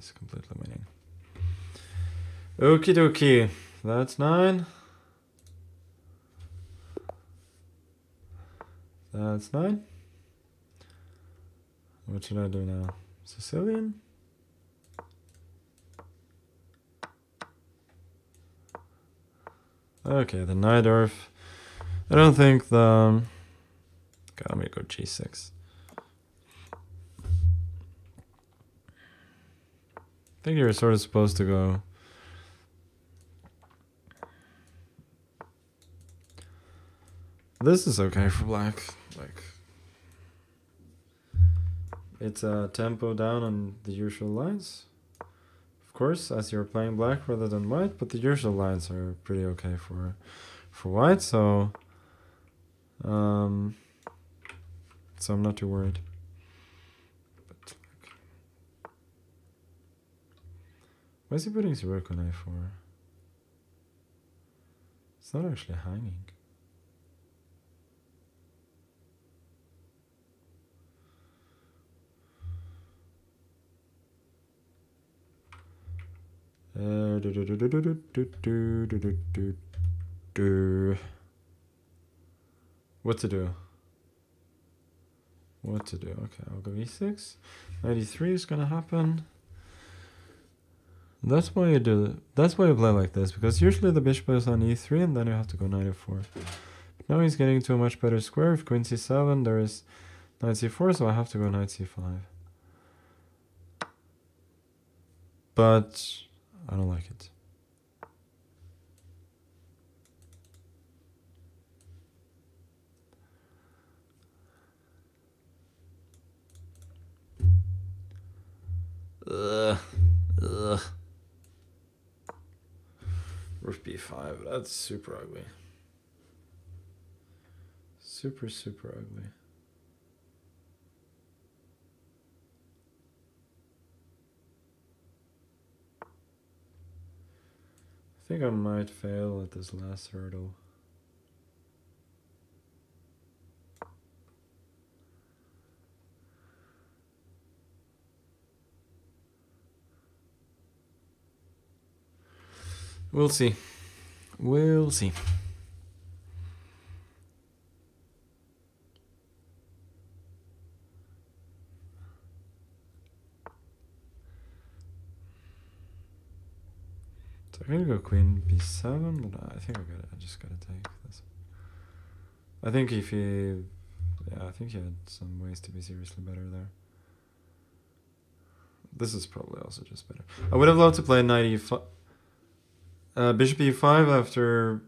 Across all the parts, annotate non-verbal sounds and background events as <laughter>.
is completely winning. Okie dokie. That's nine. That's nine. What should I do now? Sicilian? Okay, the Najdorf. I don't think the... God, I'm gonna go g6. I think you're sort of supposed to go... This is okay for black. Like, it's a tempo down on the usual lines. Of course, as you're playing black rather than white, but the usual lines are pretty okay for for white, so um, so I'm not too worried. Why is he putting his rook on a4? It's not actually hanging. Do, do, do, what to do? What to do? Okay, I'll go e6. 93 is gonna happen. That's why you do that's why you play like this, because usually the bishop is on e3 and then you have to go knight f4. But now he's getting to a much better square. If queen c7, there is knight c4, so I have to go knight c5. But I don't like it. Rook b5. That's super ugly. Super, super ugly. I think I might fail at this last hurdle. We'll see. We'll see. So I'm gonna go queen b7, but I think I got I just gotta take this. I think if he, yeah, I think he had some ways to be seriously better there. This is probably also just better. I would have loved to play knight e5, uh, bishop e5 after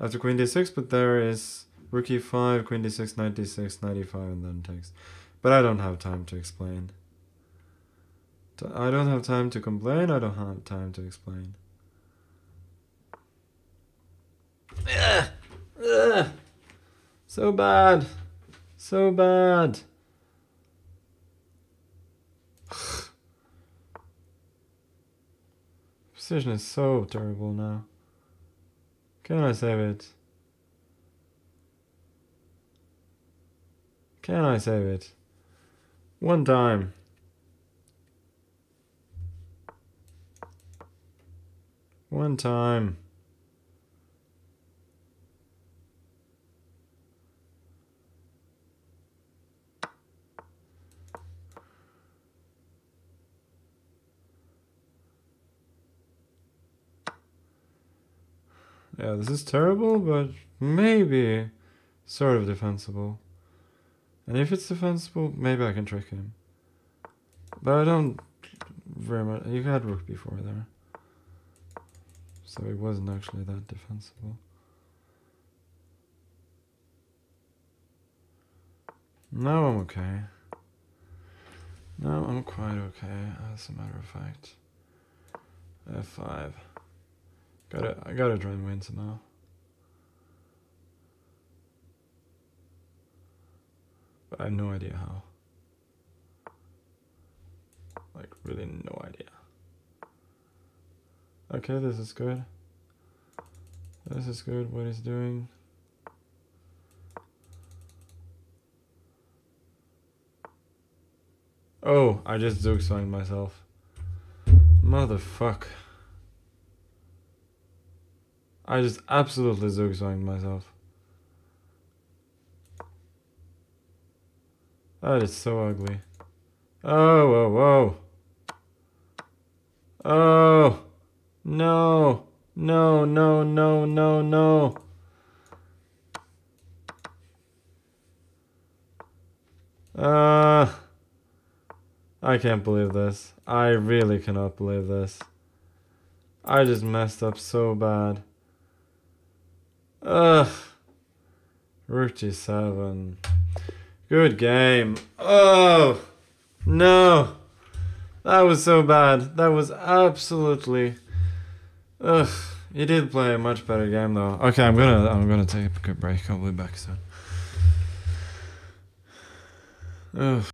after queen d6, but there is rook e5, queen d6, knight d6, knight e5, and then takes. But I don't have time to explain. I don't have time to complain. I don't have time to explain. Ugh. <sighs> Ugh. So bad. So bad. <sighs> <sighs> Position is so terrible now. Can I save it? Can I save it? One time. One time. Yeah, this is terrible, but maybe sort of defensible. And if it's defensible, maybe I can trick him. But I don't very much. You had rook before there. So it wasn't actually that defensible. Now I'm okay. Now I'm quite okay, as a matter of fact. F5. Gotta, I gotta try and win somehow. But I have no idea how. Like, really no idea. Okay, this is good. This is good, what he's doing. Oh, I just swung myself. Motherfuck. I just absolutely zugzwanged myself. That is so ugly. Oh, whoa, whoa. Oh. No. No, no, no, no, no. Uh, I can't believe this. I really cannot believe this. I just messed up so bad. Ugh. Rook g7. Good game. Oh, no. That was so bad. That was absolutely... Ugh. He did play a much better game though. Okay, I'm gonna I'm gonna take a quick break. I'll be back soon. Ugh.